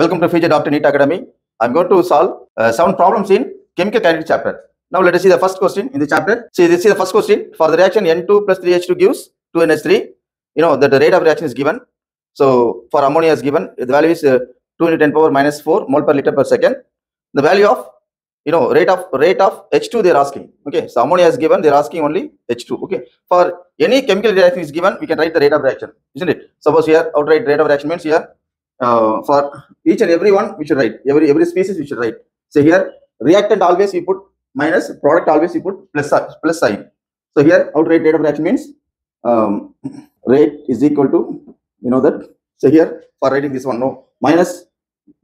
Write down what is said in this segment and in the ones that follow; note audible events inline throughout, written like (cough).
Welcome to Future Doctor NEET Academy. I'm going to solve uh, seven problems in chemical kinetics chapter. Now let us see the first question in the chapter. See this is the first question. For the reaction N2 plus 3H2 gives 2NH3. You know that the rate of reaction is given. So for ammonia is given. The value is uh, 2 into 10 power minus 4 mole per liter per second. The value of you know rate of rate of H2 they are asking. Okay, so ammonia is given. They are asking only H2. Okay, for any chemical reaction is given, we can write the rate of reaction, isn't it? Suppose here outright rate of reaction means here uh, for each and every one we should write every every species we should write. So here reactant always we put minus, product always we put plus plus sign. So here outright rate of reaction means um, rate is equal to you know that. So here for writing this one no minus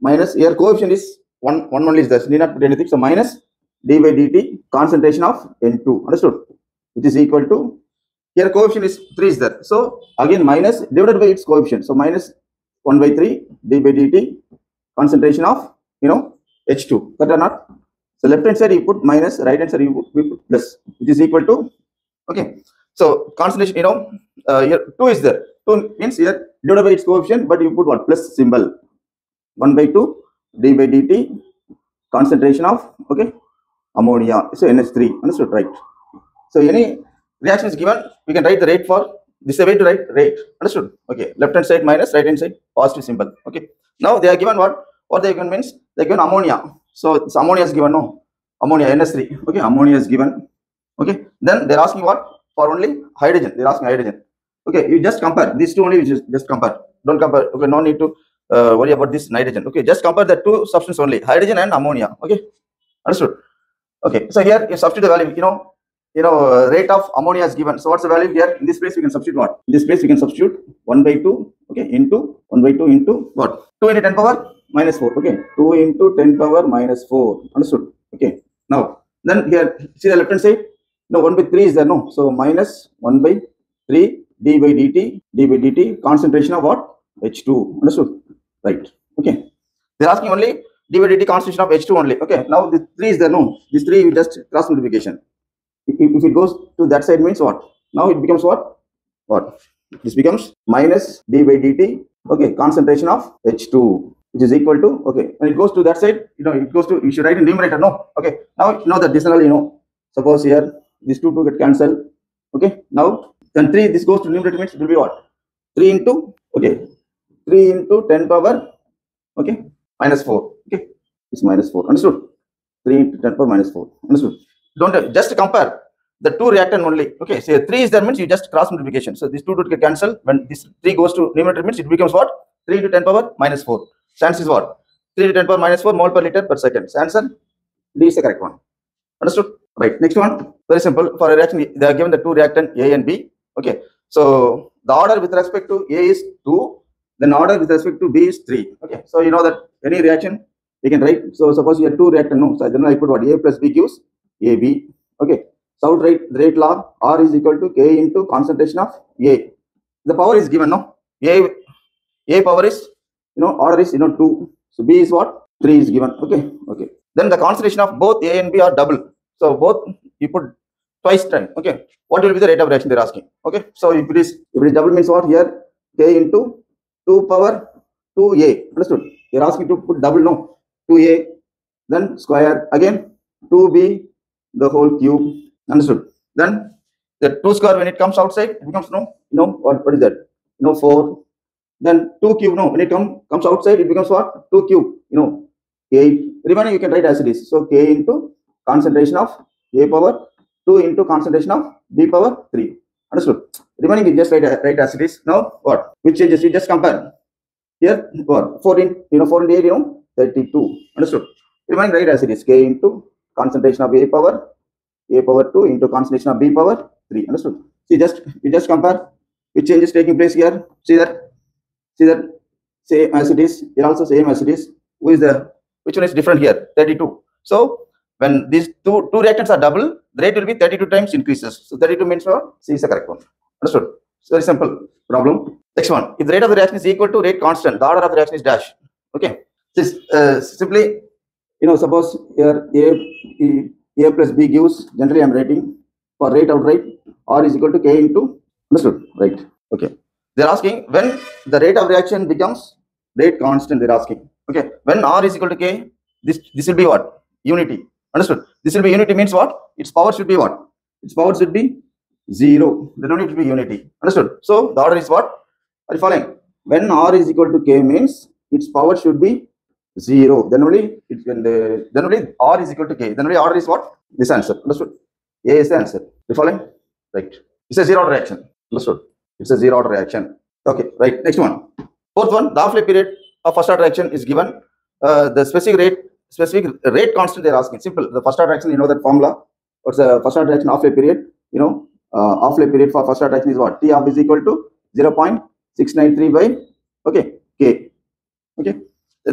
minus here coefficient is one one only is. So need not put anything. So minus d by dt concentration of N2 understood which is equal to here coefficient is 3 is there. So again minus divided by its coefficient. So minus 1 by 3 d by dt concentration of you know H2 that or not. So left hand side you put minus, right hand side you put, we put plus which is equal to okay. So concentration you know uh, here 2 is there. 2 means here divided by its coefficient but you put what plus symbol 1 by 2 d by dt concentration of okay ammonia so NH3 understood right. So any reaction is given, we can write the rate for this is the way to write rate. Understood? Okay. Left hand side minus, right hand side positive symbol. Okay. Now they are given what? What they are given means they are given ammonia. So ammonia is given no ammonia NS3. Okay, ammonia is given. Okay. Then they're asking what? For only hydrogen. They're asking hydrogen. Okay, you just compare these two only. You just, just compare. Don't compare. Okay, no need to uh, worry about this nitrogen. Okay, just compare the two substances only, hydrogen and ammonia. Okay, understood? Okay, so here you substitute the value. You know, you know, rate of ammonia is given. So what's the value here? In this place, we can substitute what? In this place, we can substitute 1 by 2, okay, into 1 by 2 into what? 2 into 10 power minus 4, okay. 2 into 10 power minus 4. Understood? Okay. Now, then here, see the left hand side? No, 1 by 3 is there, no. So minus 1 by 3 d by dt, d by dt, concentration of what? H2. Understood? Right. Okay. They're asking only d by dt concentration of H2 only. Okay. Now, the 3 is there, no. This 3 you just cross multiplication if, it goes to that side means what? Now it becomes what? What? This becomes minus d by dt okay concentration of h2 which is equal to okay when it goes to that side you know it goes to you should write in numerator no okay. Now know that additional you know suppose here these two two get cancelled okay. Now then 3 this goes to numerator means it will be what? 3 into okay 3 into 10 power okay minus 4 okay. It's minus 4 understood? 3 into 10 power minus 4 understood don't just compare the two reactant only. Okay, so 3 is there means you just cross multiplication. So these two two get cancelled. When this 3 goes to numerator means it becomes what? 3 to 10 power minus 4. So answer is what? 3 to 10 power minus 4 mole per liter per second. So answer D is the correct one. Understood? Right. Next one, very simple. For a reaction, they are given the two reactant A and B. Okay. So the order with respect to A is 2, then order with respect to B is 3. Okay. So you know that any reaction we can write. So suppose you have two reactant, no. So then I put what? A plus B gives AB. Okay. So rate rate law R is equal to K into concentration of A. The power is given, no? A A power is you know order is you know two. So B is what? Three is given. Okay. Okay. Then the concentration of both A and B are double. So both you put twice time. Okay. What will be the rate of reaction they're asking? Okay. So if it is if it is double means what here? K into two power two A. Understood? They're asking to put double no. Two A then square again two B the whole cube. Understood. Then the 2 square when it comes outside it becomes no no what, what is that? No 4 then 2 cube no when it come, comes outside it becomes what? 2 cube you know 8 remaining you can write as it is. So k into concentration of a power 2 into concentration of b power 3 understood? Remaining you just write, write as it is. Now what? Which changes? You just compare. Here what? 4 in you know 4 into 8 you know 32 understood? Remaining write as it is. K into concentration of a power a power 2 into concentration of b power 3 understood? See just you just compare which change is taking place here. See that? See that? Same as it is. Here also same as it is. Who is the which one is different here? 32 so when these two two reactants are double the rate will be 32 times increases. So 32 means what? C is the correct one. Understood? It's very simple problem. Next one. If the rate of the reaction is equal to rate constant the order of the reaction is dash. Okay. This uh, simply you know suppose here a a plus b gives generally i'm writing for rate outright r is equal to k into understood right okay they're asking when the rate of reaction becomes rate constant they're asking Okay, when r is equal to k, this this will be what? Unity. Understood? This will be unity means what? Its power should be what? Its power should be zero. They don't need to be unity. Understood? So the order is what? Are you following? When r is equal to k means its power should be zero. Then only it when the then only r is equal to k. Then only order is what? This answer. Understood? A is the answer. You following? Right. It's a zero order reaction. Understood? It's a zero order reaction. Okay, right. Next one. Fourth one, the half-life period of first order reaction is given. Uh, the specific rate, specific rate constant they're asking. Simple. The first order reaction, you know that formula. What's the first order reaction half-life period? You know, uh, half-life period for first order reaction is what? T half is equal to 0.693 by, okay, K. Okay.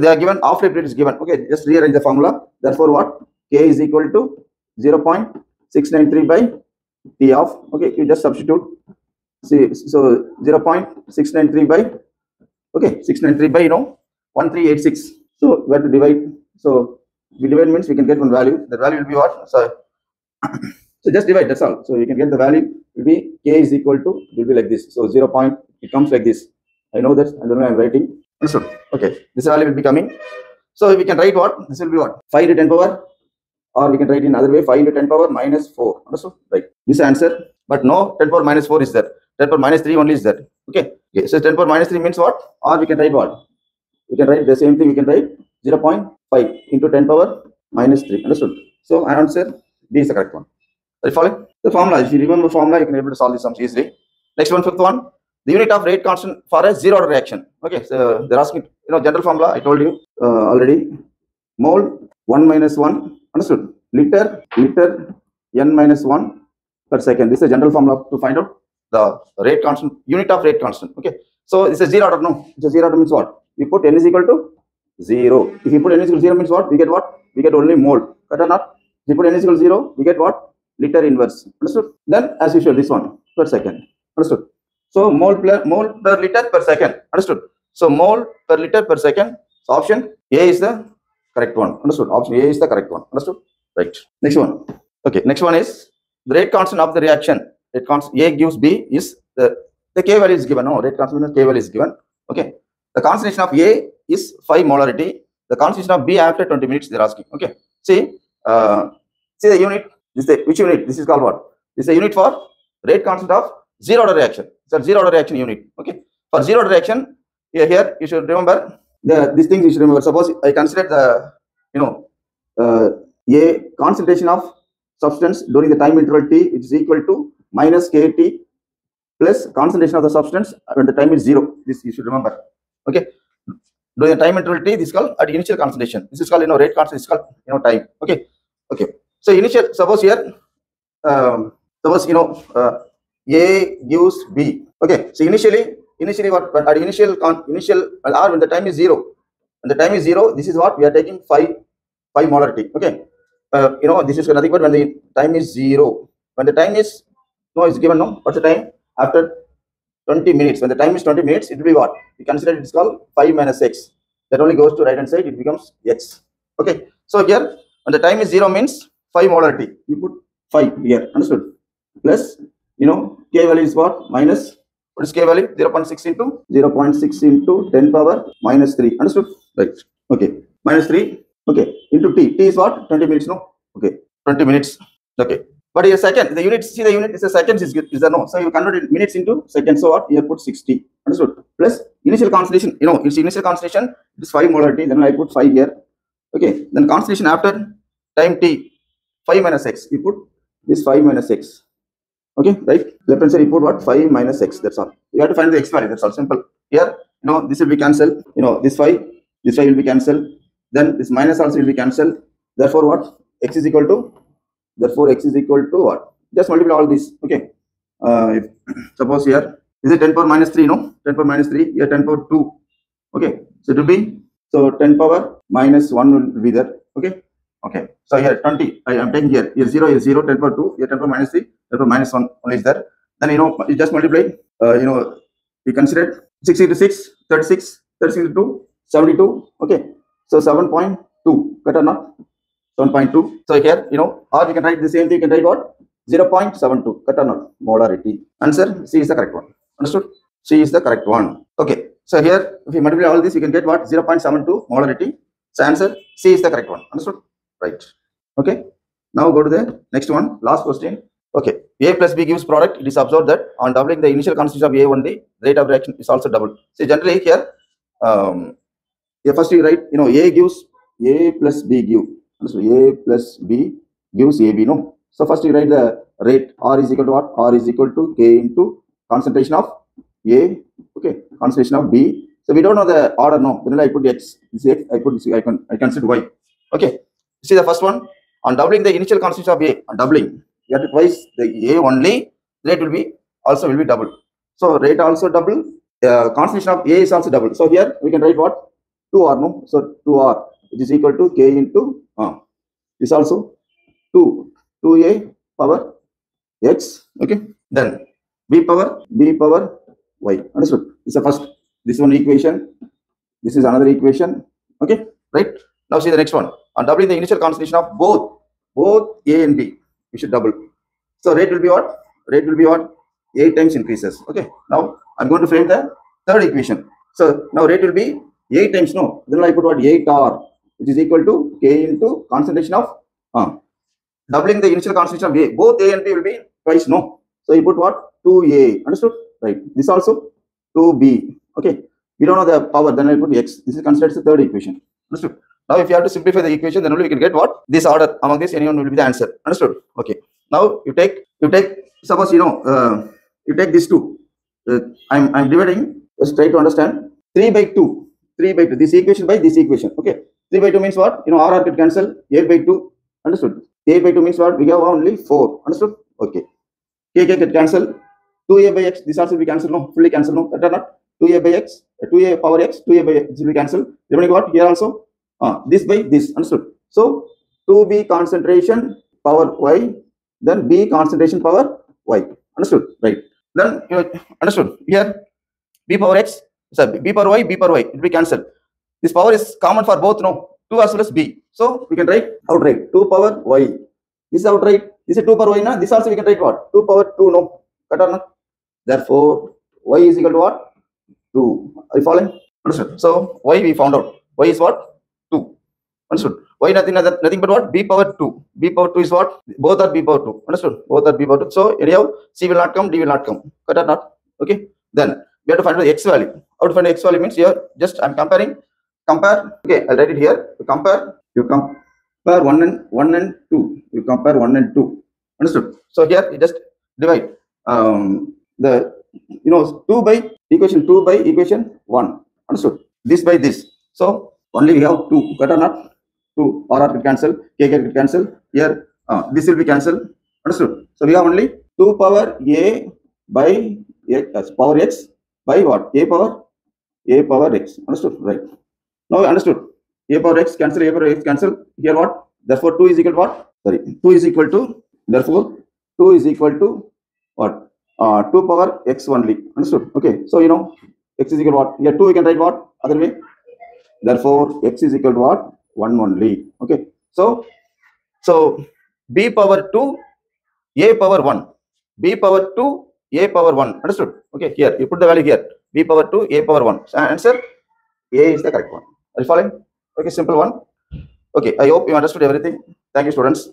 They are given, half-life is given. Okay, just rearrange the formula. Therefore, what? K is equal to 0.693 by T of, okay, you just substitute See, so 0.693 by, okay, 693 by, you know, 1386. So we have to divide. So we divide means we can get one value. The value will be what? So, (coughs) so just divide, that's all. So you can get the value will be k is equal to, will be like this. So 0 point, it comes like this. I know that, I don't know I'm writing. Okay, this value will be coming. So we can write what? This will be what? 5 to 10 power or we can write in other way 5 into 10 power minus 4. Understood? Right. This answer, but no 10 power minus 4 is there. 10 power minus 3 only is there. Okay. okay. So 10 power minus 3 means what? Or we can write what? We can write the same thing. We can write 0 0.5 into 10 power minus 3. Understood? So our answer B is the correct one. Are you following? The formula. If you remember formula, you can be able to solve this sums easily. Next one, fifth one. The unit of rate constant for a zero order reaction. Okay. So they're asking, you know, general formula. I told you uh, already. Mole 1 minus 1. Understood? Liter, liter, n minus 1 per second. This is a general formula to find out the rate constant, unit of rate constant. Okay. So this is zero order. No, a zero order means what? You put n is equal to zero. If you put n is equal to zero means what? We get what? We get only mole. Correct or not? If you put n is equal to zero, we get what? Liter inverse. Understood? Then as usual, this one per second. Understood? So mole per mole per liter per second. Understood? So mole per liter per second. So option A is the correct one. Understood? Option A is the correct one. Understood? Right. Next one. Okay. Next one is the rate constant of the reaction rate constant A gives B is the, the K value is given. No, rate constant K value is given. Okay. The concentration of A is 5 molarity. The concentration of B after 20 minutes they're asking. Okay. See, uh, see the unit. This is the, which unit? This is called what? This is a unit for rate constant of zero order reaction. So zero order reaction unit. Okay. For zero order reaction, here, here you should remember the these things you should remember. Suppose I consider the you know uh, a concentration of substance during the time interval t which is equal to minus kT plus concentration of the substance when the time is zero. This you should remember. Okay. During the time interval t, this is called at initial concentration. This is called you know rate constant. This is called you know time. Okay. Okay. So initial. Suppose here, um, suppose you know uh, A gives B. Okay. So initially, initially what? At initial initial or when the time is zero, when the time is zero, this is what we are taking five five molarity. Okay. Uh, you know this is nothing but when the time is zero. When the time is no, it's given no. What's the time? After 20 minutes. When the time is 20 minutes, it will be what? We consider it is called 5 minus x. That only goes to right hand side, it becomes x. Okay. So here, when the time is 0 means 5 molarity. You put 5 here. Understood? Plus, you know, k value is what? Minus. What is k value? 0 0.6 into 0 0.6 into 10 power minus 3. Understood? Right. Okay. Minus 3. Okay. Into t. t is what? 20 minutes. No? Okay. 20 minutes. Okay. But a second, the unit, see the unit is a seconds is, is a no. So you convert it minutes into seconds. So what? Here put 60. Understood? Plus initial concentration, you know, it's initial concentration, it is 5 molarity. Then I put 5 here. Okay. Then concentration after time t, 5 minus x. You put this 5 minus x. Okay, right? Left hand side you what? 5 minus x. That's all. You have to find the x value. That's all. Simple. Here, you know, this will be cancelled. You know, this 5, this 5 will be cancelled. Then this minus also will be cancelled. Therefore, what? x is equal to Therefore, x is equal to what? Just multiply all these. Okay. Uh, if, (clears throat) suppose here, is it 10 power minus 3? No? 10 power minus 3. Here 10 power 2. Okay. So it will be, so 10 power minus 1 will be there. Okay. Okay. So here 20. I am taking here. Here 0 is 0, 10 power 2. Here 10 power minus 3. 10 power minus 1 only is there. Then, you know, you just multiply. Uh, you know, we consider 6 into 6, 36, 36 into 2, 72. Okay. So 7.2. Correct or not? 7.2. So here, you know, or you can write the same thing, you can write what? 0.72. Cut or not? Molarity. Answer C is the correct one. Understood? C is the correct one. Okay. So here, if you multiply all this, you can get what? 0.72 molarity. So answer C is the correct one. Understood? Right. Okay. Now go to the next one. Last question. Okay. A plus B gives product. It is observed that on doubling the initial concentration of A only, rate of reaction is also doubled. See, generally here, um, yeah, first you write, you know, A gives A plus B give. Understood? A plus B gives AB. No. So first you write the rate. R is equal to what? R is equal to K into concentration of A. Okay. Concentration of B. So we don't know the order. No. Then I put X. This is X. I put this. I can. I consider Y. Okay. See the first one. On doubling the initial concentration of A, on doubling, you have to twice the A only, rate will be also will be double. So rate also double, uh, concentration of A is also double. So here we can write what? 2R, no? So 2R, which is equal to K into, uh, is also 2, 2A power X, okay? Then B power, B power Y, understood? This is the first, this one equation, this is another equation, okay? Right? Now see the next one. On doubling the initial concentration of both, both A and B, we should double. So rate will be what? Rate will be what? A times increases. Okay. Now I'm going to frame the third equation. So now rate will be A times no. Then I put what? 8 R, which is equal to K into concentration of uh, doubling the initial concentration of A. Both A and B will be twice no. So you put what? 2A. Understood? Right. This also 2B. Okay. We don't know the power, then I put X. This is considered the third equation. Understood? Now, if you have to simplify the equation, then only we can get what? This order among this, anyone will be the answer. Understood? Okay. Now, you take, you take, suppose, you know, uh, you take these two. Uh, I'm, I'm dividing, try to understand. 3 by 2. 3 by 2. This equation by this equation. Okay. 3 by 2 means what? You know, R, could cancel. 8 by 2. Understood? 8 by 2 means what? We have only 4. Understood? Okay. K, K could cancel. 2a by x, this also will be cancelled, no? Fully cancelled, no? That not. 2a by x, 2a power x, 2a by x, will be cancelled. Remaining what? Here also, uh, this by this, understood? So, 2b concentration power y, then b concentration power y, understood? Right. Then, you understood? Here, b power x, sorry, b power y, b power y, it will be cancelled. This power is common for both, no? 2 as well as b. So, we can write outright 2 power y. This is outright. This is 2 power y, na? This also we can write what? 2 power 2, no? Cut or not? Therefore, y is equal to what? 2. Are you following? Understood. So, y we found out. y is what? 2. Understood. y nothing other, nothing but what? b power 2. b power 2 is what? Both are b power 2. Understood? Both are b power 2. So, anyhow, c will not come, d will not come. Cut or not? Okay. Then, we have to find the x value. How to find the x value means here, just I'm comparing. Compare. Okay, I'll write it here. You compare. You compare 1 and 1 and 2. You compare 1 and 2. Understood? So, here, you just divide. Um, the you know 2 by equation 2 by equation 1 understood this by this so only we have 2 cut or not 2 r r can cancel k can cancel here uh, this will be cancelled understood so we have only 2 power a by x power x by what a power a power x understood right now understood a power x cancel a power x cancel here what therefore 2 is equal to what sorry 2 is equal to therefore 2 is equal to what uh, 2 power x only. Understood? Okay. So, you know, x is equal to what? Here 2 we can write what? Other way. Therefore, x is equal to what? 1 only. Okay. So, so b power 2, a power 1. b power 2, a power 1. Understood? Okay. Here, you put the value here. b power 2, a power 1. So, answer a is the correct one. Are you following? Okay. Simple one. Okay. I hope you understood everything. Thank you, students.